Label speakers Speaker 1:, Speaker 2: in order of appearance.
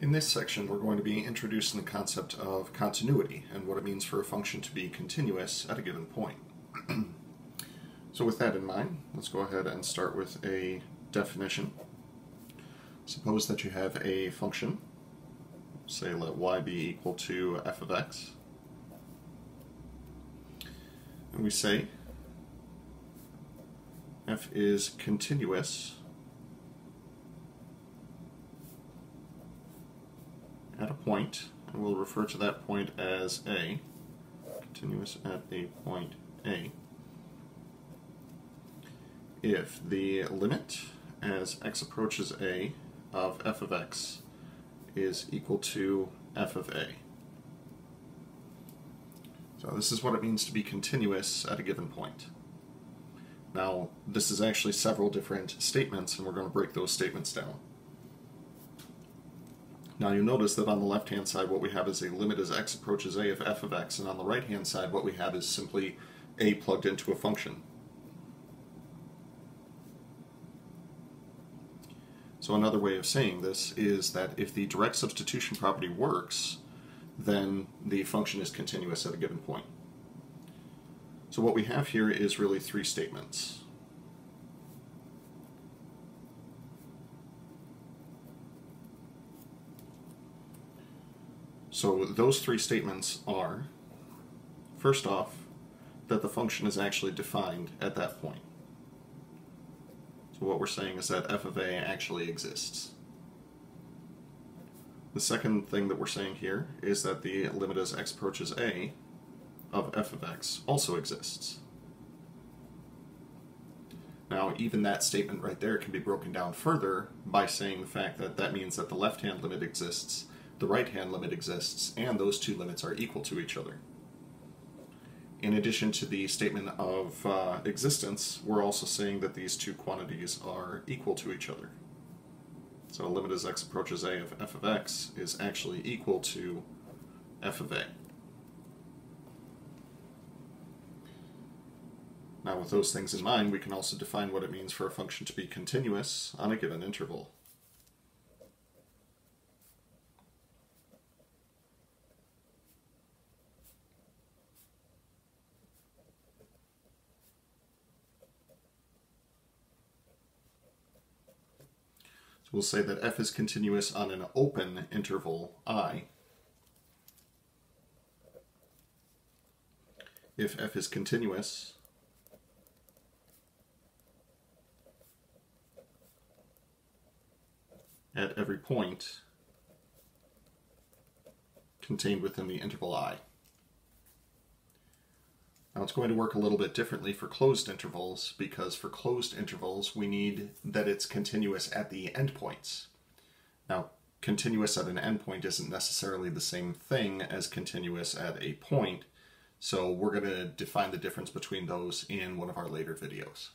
Speaker 1: In this section, we're going to be introducing the concept of continuity and what it means for a function to be continuous at a given point. so with that in mind, let's go ahead and start with a definition. Suppose that you have a function, say let y be equal to f of x, and we say f is continuous at a point, and we'll refer to that point as A, continuous at a point A, if the limit as x approaches A of f of x is equal to f of A. So this is what it means to be continuous at a given point. Now, this is actually several different statements, and we're going to break those statements down. Now you'll notice that on the left-hand side what we have is a limit as x approaches a of f of x, and on the right-hand side what we have is simply a plugged into a function. So another way of saying this is that if the direct substitution property works, then the function is continuous at a given point. So what we have here is really three statements. So those three statements are, first off, that the function is actually defined at that point. So what we're saying is that f of a actually exists. The second thing that we're saying here is that the limit as x approaches a of f of x also exists. Now, even that statement right there can be broken down further by saying the fact that that means that the left-hand limit exists the right-hand limit exists, and those two limits are equal to each other. In addition to the statement of uh, existence, we're also saying that these two quantities are equal to each other. So a limit as x approaches a of f of x is actually equal to f of a. Now with those things in mind, we can also define what it means for a function to be continuous on a given interval. So we'll say that f is continuous on an open interval i. If f is continuous at every point contained within the interval i. It's going to work a little bit differently for closed intervals because for closed intervals we need that it's continuous at the endpoints. Now continuous at an endpoint isn't necessarily the same thing as continuous at a point, so we're going to define the difference between those in one of our later videos.